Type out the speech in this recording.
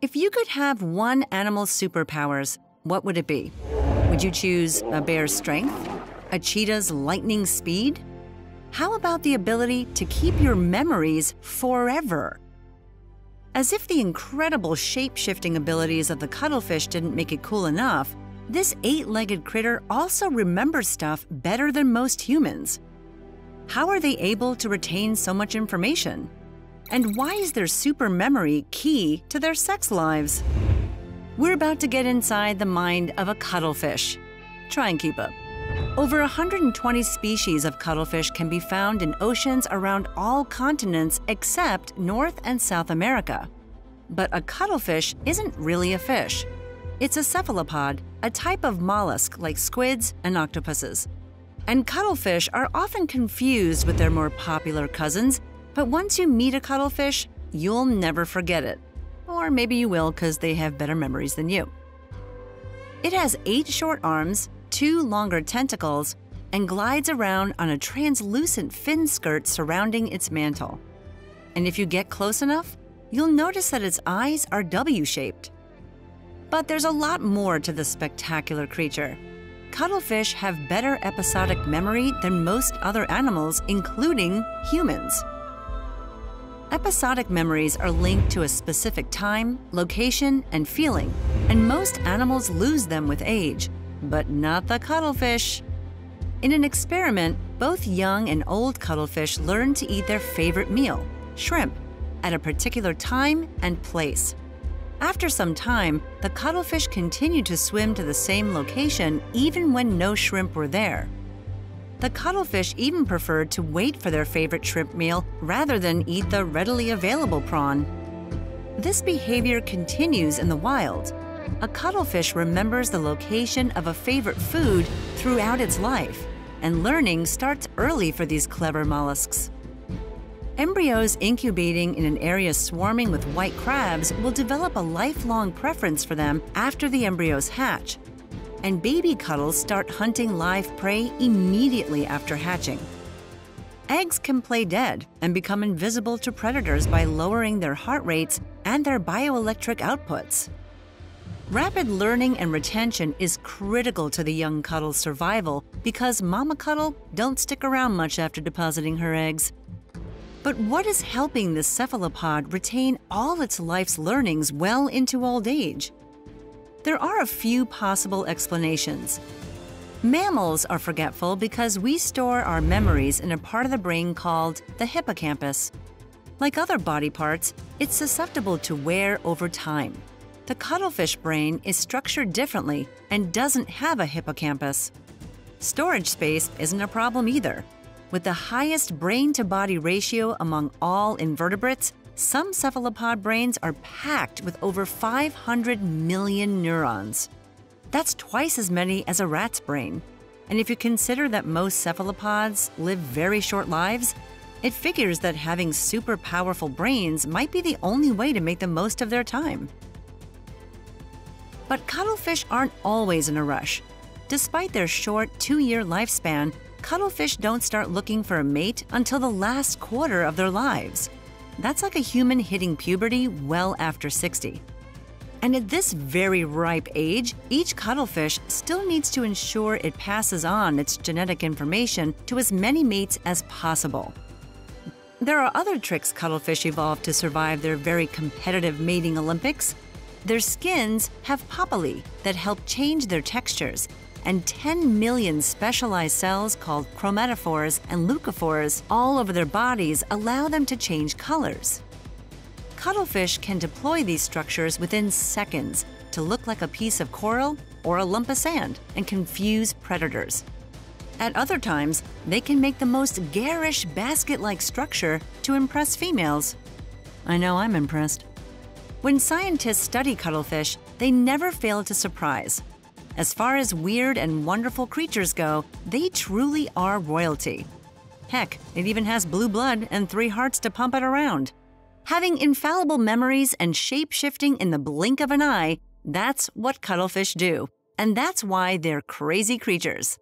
If you could have one animal's superpowers, what would it be? Would you choose a bear's strength? A cheetah's lightning speed? How about the ability to keep your memories forever? As if the incredible shape shifting abilities of the cuttlefish didn't make it cool enough, this eight legged critter also remembers stuff better than most humans. How are they able to retain so much information? And why is their super memory key to their sex lives? We're about to get inside the mind of a cuttlefish. Try and keep up. Over 120 species of cuttlefish can be found in oceans around all continents except North and South America. But a cuttlefish isn't really a fish. It's a cephalopod, a type of mollusk like squids and octopuses. And cuttlefish are often confused with their more popular cousins, but once you meet a cuttlefish, you'll never forget it. Or maybe you will because they have better memories than you. It has eight short arms, two longer tentacles, and glides around on a translucent fin skirt surrounding its mantle. And if you get close enough, you'll notice that its eyes are W shaped. But there's a lot more to this spectacular creature. Cuttlefish have better episodic memory than most other animals, including humans. Episodic memories are linked to a specific time, location, and feeling, and most animals lose them with age, but not the cuttlefish. In an experiment, both young and old cuttlefish learned to eat their favorite meal, shrimp, at a particular time and place. After some time, the cuttlefish continued to swim to the same location even when no shrimp were there. The cuttlefish even preferred to wait for their favorite shrimp meal rather than eat the readily available prawn. This behavior continues in the wild. A cuttlefish remembers the location of a favorite food throughout its life, and learning starts early for these clever mollusks. Embryos incubating in an area swarming with white crabs will develop a lifelong preference for them after the embryos hatch. And baby cuttles start hunting live prey immediately after hatching. Eggs can play dead and become invisible to predators by lowering their heart rates and their bioelectric outputs. Rapid learning and retention is critical to the young cuttle's survival because mama cuttle don't stick around much after depositing her eggs. But what is helping the cephalopod retain all its life's learnings well into old age? There are a few possible explanations. Mammals are forgetful because we store our memories in a part of the brain called the hippocampus. Like other body parts, it's susceptible to wear over time. The cuttlefish brain is structured differently and doesn't have a hippocampus. Storage space isn't a problem either. With the highest brain to body ratio among all invertebrates, some cephalopod brains are packed with over 500 million neurons. That's twice as many as a rat's brain. And if you consider that most cephalopods live very short lives, it figures that having super powerful brains might be the only way to make the most of their time. But cuttlefish aren't always in a rush. Despite their short two year lifespan, cuttlefish don't start looking for a mate until the last quarter of their lives. That's like a human hitting puberty well after 60. And at this very ripe age, each cuttlefish still needs to ensure it passes on its genetic information to as many mates as possible. There are other tricks cuttlefish evolved to survive their very competitive mating Olympics. Their skins have papillae that help change their textures and 10 million specialized cells called chromatophores and leucophores all over their bodies allow them to change colors. Cuttlefish can deploy these structures within seconds to look like a piece of coral or a lump of sand and confuse predators. At other times, they can make the most garish basket like structure to impress females. I know I'm impressed. When scientists study cuttlefish, they never fail to surprise. As far as weird and wonderful creatures go, they truly are royalty. Heck, it even has blue blood and three hearts to pump it around. Having infallible memories and shape shifting in the blink of an eye, that's what cuttlefish do. And that's why they're crazy creatures.